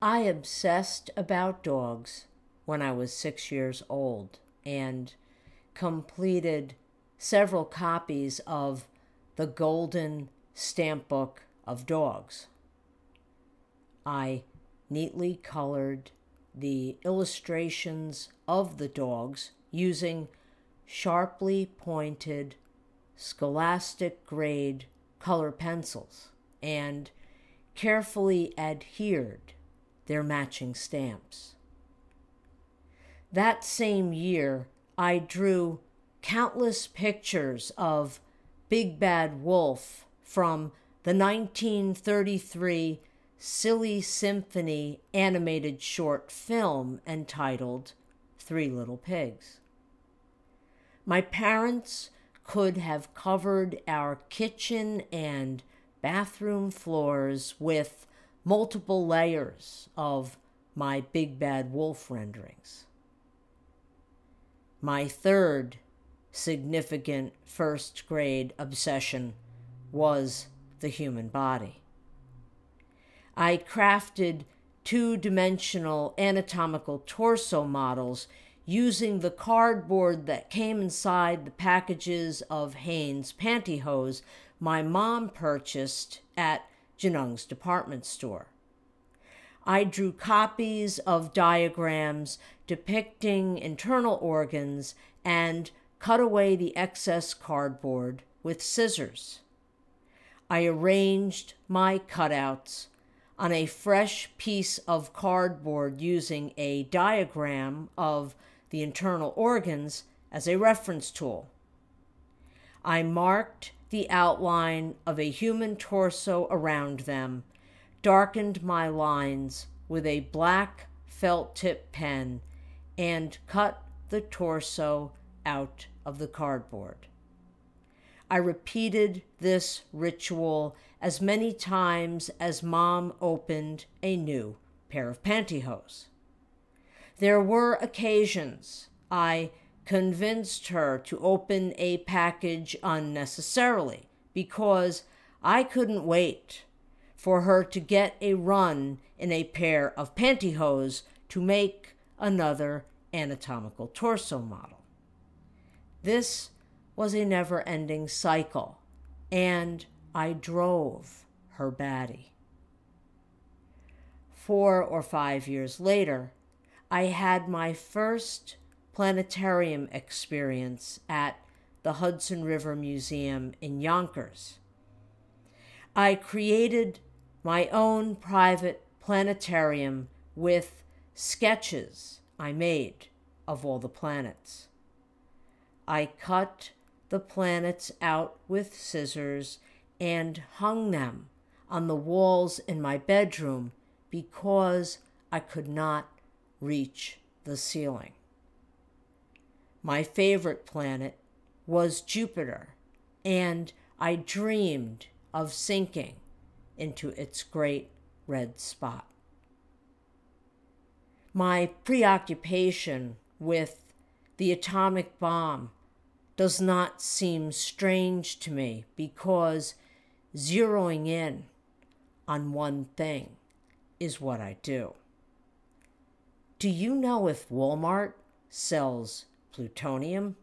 I obsessed about dogs when I was six years old and completed several copies of the Golden Stamp Book of Dogs. I neatly colored the illustrations of the dogs using sharply pointed scholastic grade color pencils and carefully adhered their matching stamps. That same year, I drew countless pictures of Big Bad Wolf from the 1933 Silly Symphony animated short film entitled Three Little Pigs. My parents could have covered our kitchen and bathroom floors with multiple layers of my Big Bad Wolf renderings. My third significant first grade obsession was the human body. I crafted two dimensional anatomical torso models using the cardboard that came inside the packages of Hanes pantyhose my mom purchased at Genung's department store. I drew copies of diagrams depicting internal organs and cut away the excess cardboard with scissors. I arranged my cutouts on a fresh piece of cardboard using a diagram of the internal organs as a reference tool. I marked the outline of a human torso around them, darkened my lines with a black felt tip pen, and cut the torso out of the cardboard. I repeated this ritual as many times as mom opened a new pair of pantyhose. There were occasions I convinced her to open a package unnecessarily because I couldn't wait for her to get a run in a pair of pantyhose to make another anatomical torso model. This was a never ending cycle, and I drove her batty. Four or five years later, I had my first planetarium experience at the Hudson River Museum in Yonkers. I created my own private planetarium with sketches I made of all the planets. I cut the planets out with scissors and hung them on the walls in my bedroom because I could not reach the ceiling. My favorite planet was Jupiter, and I dreamed of sinking into its great red spot. My preoccupation with the atomic bomb does not seem strange to me because zeroing in on one thing is what I do. Do you know if Walmart sells plutonium